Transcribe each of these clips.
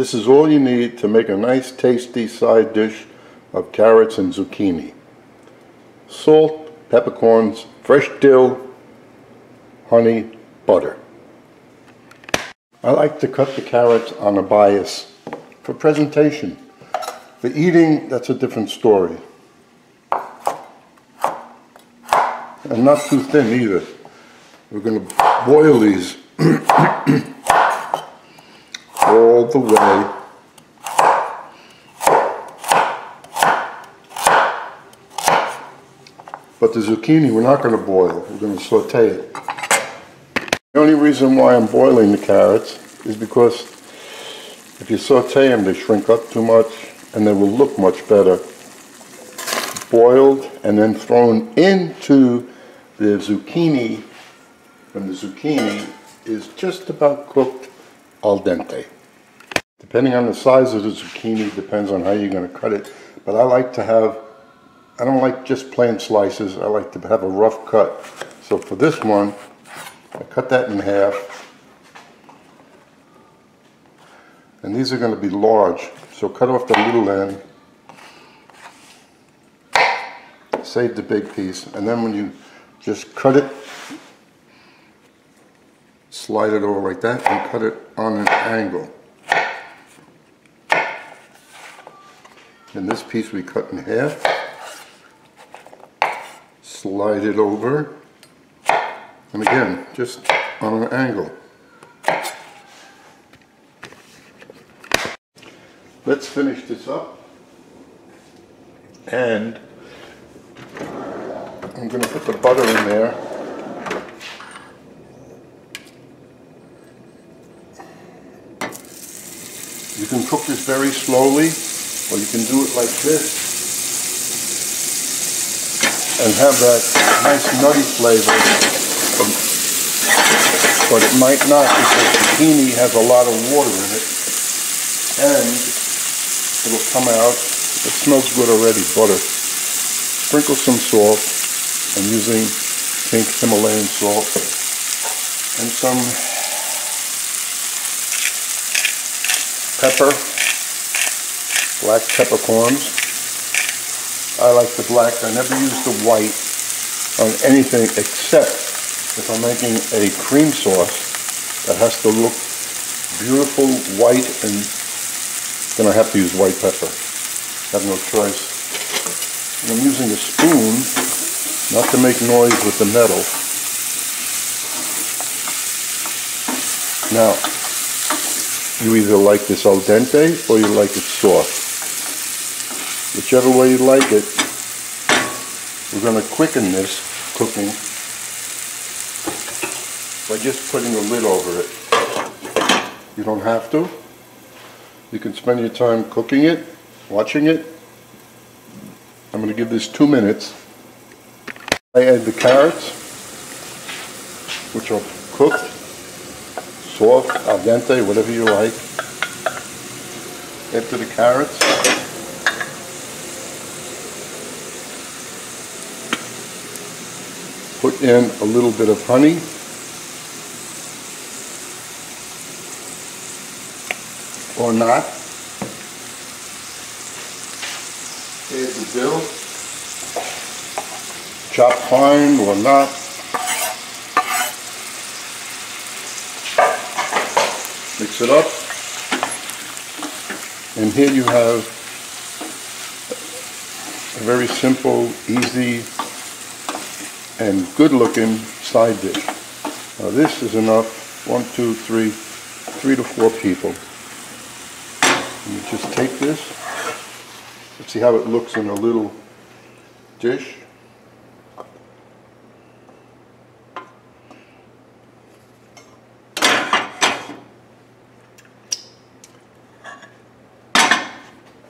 This is all you need to make a nice tasty side dish of carrots and zucchini. Salt, peppercorns, fresh dill, honey, butter. I like to cut the carrots on a bias for presentation. For eating, that's a different story. And not too thin either. We're going to boil these the way But the zucchini, we're not going to boil. We're going to saute it. The only reason why I'm boiling the carrots is because if you saute them, they shrink up too much and they will look much better boiled and then thrown into the zucchini when the zucchini is just about cooked al dente. Depending on the size of the zucchini, depends on how you're going to cut it. But I like to have I don't like just plain slices. I like to have a rough cut. So for this one, I cut that in half. And these are going to be large. So cut off the little end. Save the big piece. And then when you just cut it, slide it over like that and cut it on an angle. And this piece we cut in half slide it over, and again, just on an angle. Let's finish this up. And I'm going to put the butter in there. You can cook this very slowly, or you can do it like this and have that nice nutty flavor. Um, but it might not because zucchini has a lot of water in it. And it'll come out. It smells good already, butter. Sprinkle some salt. I'm using pink Himalayan salt. And some pepper, black peppercorns. I like the black. I never use the white on anything except if I'm making a cream sauce that has to look beautiful white and then I have to use white pepper. I have no choice. And I'm using a spoon not to make noise with the metal. Now, you either like this al dente or you like it soft whichever way you like it. We're going to quicken this cooking by just putting a lid over it. You don't have to. You can spend your time cooking it, watching it. I'm going to give this two minutes. I add the carrots, which are cooked, soft, al dente, whatever you like. After the carrots, put in a little bit of honey. Or not. Add the dill. Chop fine or not. Mix it up. And here you have a very simple, easy and good looking side dish. Now this is enough, one, two, three, three to four people. you just take this, let's see how it looks in a little dish.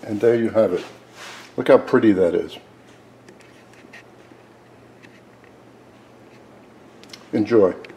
And there you have it. Look how pretty that is. Enjoy.